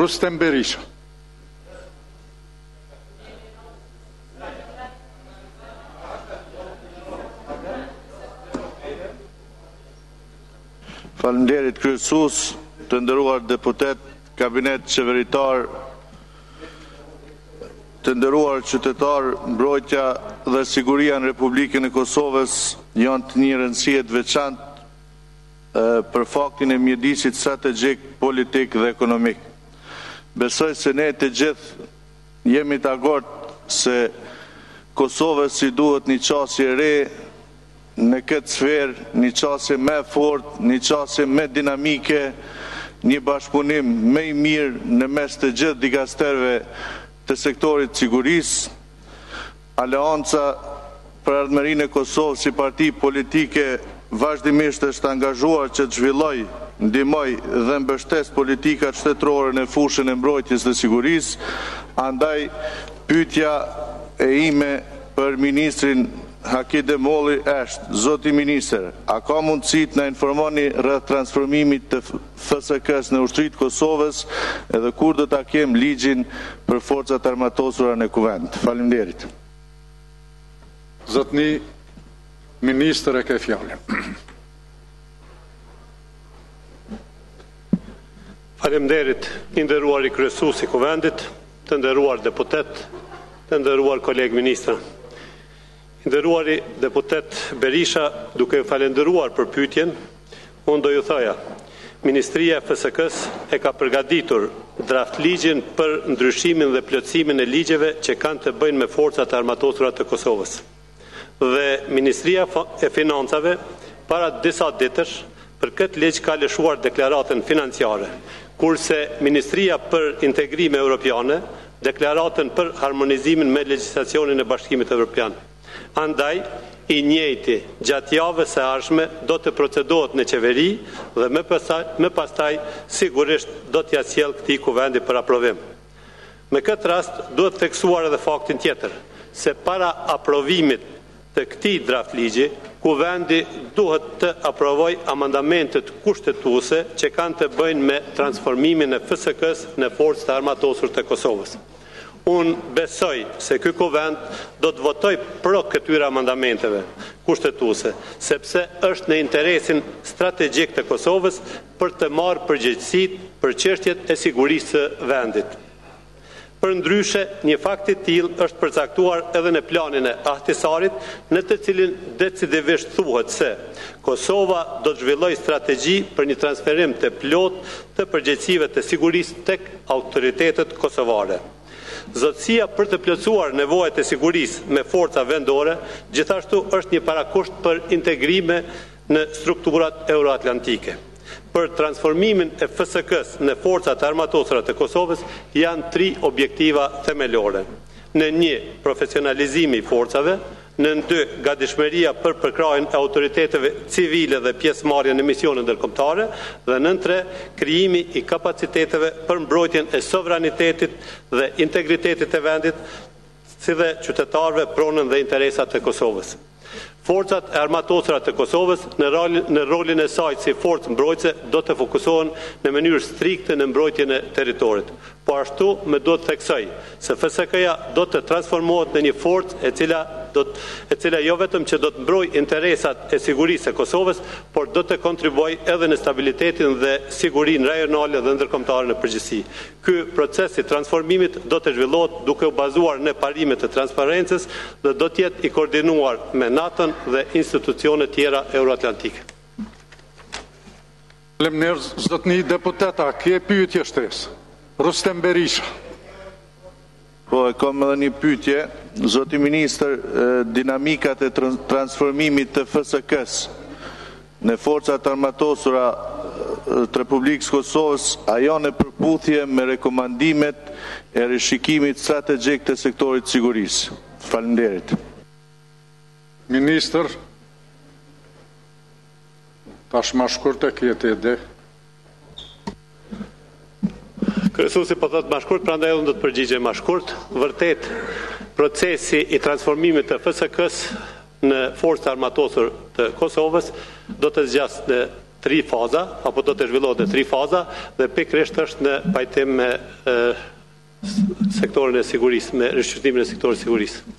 Rrustem Berisha. Falënderit kryesus, të nderuar deputet, kabinet qeveritar, të nderuar qytetar, mbrojtja dhe siguria në Republikën e Kosovës janë të një rëndësie të veçantë për faktin e mjedisit strategjik, politik dhe ekonomik. Besoj se ne të gjithë jemi dakord se Kosovës i duhet një qasje re në këtë sferë, një qasje më e fortë, një qasje më dinamike, një bashkëpunim më i mirë në mes të gjithë dikastereve të sektorit të sigurisë, Aleanca për Ardhmërinë e Kosovës si parti politike vazhdimisht është angazhuar që të zhvillojë, ndihmojë dhe mbështesë politikat shtetërore në fushën e mbrojtjes dhe sigurisë, andaj pyetja e ime për ministrin Haki Demolli është, zoti ministër, a ka mundësi të na informoni rreth transformimit të FSK-së në Ushtri të Kosovës edhe kur do ta kemë ligjin për forcat armatosura në Kuvend. Faleminderit. Zotni ministër e ke fjalën. Faleminderit, i nderuari kryesues i Kuvendit, të nderuar deputetë, të nderuar kolegë ministra. I nderuari deputet Berisha, duke ju falendëruar për pyetjen, Unë do ju thoja, Ministria e FSK-së e ka përgatitur draftligjin për ndryshimin dhe plotësimin e ligjeve që kanë të bëjnë me Forcat e Armatosura të Kosovës. Dhe Ministria e Financave para disa ditësh për këtë ligj ka lëshuar deklaratën financiare, kurse Ministria për Integrime Europiane deklaratën për harmonizimin me legjislacionin e Bashkimit Europian. Andaj, i njëjti, gjatë javës së ardhshme do të procedohet në Qeveri dhe më pastaj sigurisht do t'ia sjellë këtij Kuvendi për aprovim. Me këtë rast duhet theksuar edhe faktin tjetër, se para aprovimit të këtij draftligji, Kuvendi duhet të aprovojë amandamentet kushtetuese që kanë të bëjnë me transformimin e FSK-së në Forcë të Armatosur të Kosovës. Unë besoj se ky Kuvend do të votojë pro këtyre amandamenteve kushtetuese, sepse është në interesin strategjik të Kosovës për të marrë përgjegjësitë për çështjet e sigurisë së vendit. Përndryshe, një fakt i tillë është përcaktuar edhe në Planin e Ahtisarit, në të cilin decidivisht thuhet se Kosova do të zhvillojë strategji për një transferim të plotë të përgjegjësive të sigurisë tek autoritetet kosovare. Zotësia për të plotësuar nevojat e sigurisë me forca vendore gjithashtu është një parakusht për integrime në strukturat euroatlantike. Për transformimin e FSK-së në Forcat e Armatosura të Kosovës janë tri objektiva themelore, nën një, profesionalizimi i forcave, Nën dy, gatishmëria për përkrahjen e autoriteteve civile dhe pjesëmarrjen në misione ndërkombëtare dhe nën tre, krijimi i kapaciteteve për mbrojtjen e sovranitetit dhe integritetit të vendit si dhe qytetarëve pronën dhe interesat e Kosovës. Forcat e Armatosura të Kosovës në rolin e saj si forcë mbrojtëse do të fokusohen në mënyrë strikte në mbrojtjen e territorit, Po ashtu më duhet të theksoj, se FSK-ja do të transformohet në një forcë e cila do të e cila jo vetëm që do të mbrojë interesat e sigurisë së Kosovës, por do të kontribuojë edhe në stabilitetin dhe sigurinë rajonale dhe ndërkombëtare në përgjithësi. Ky proces i transformimit do të zhvillohet duke u bazuar në parimet e transparencës dhe do të jetë i koordinuar me NATO-n dhe institucionet tjera euroatlantike. Faleminderit zotni deputet a ke pyetje shtesë? Rustem Berisha. Po e kam edhe një pyetje, zoti ministër, dinamikat e transformimit të FSK-së në Forcat e Armatosura të Republikës së Kosovës a janë në përputhje me rekomandimet e rishikimit strategjik të sektorit të sigurisë? Faleminderit. Ministër. Tash ma shkurt e ke ti di. Kryesuesi po thotë ma shkurt, prandaj unë do të përgjigjem ma shkurt. Vërtet, procesi i transformimit të FSK-së në Forcë të Armatosur të Kosovës do të zgjasë në tri faza, apo do të zhvillohet në tri faza dhe pikërisht është në pajtim me sektorin e sigurisë, me rishqyrtimin e sektorit të sigurisë.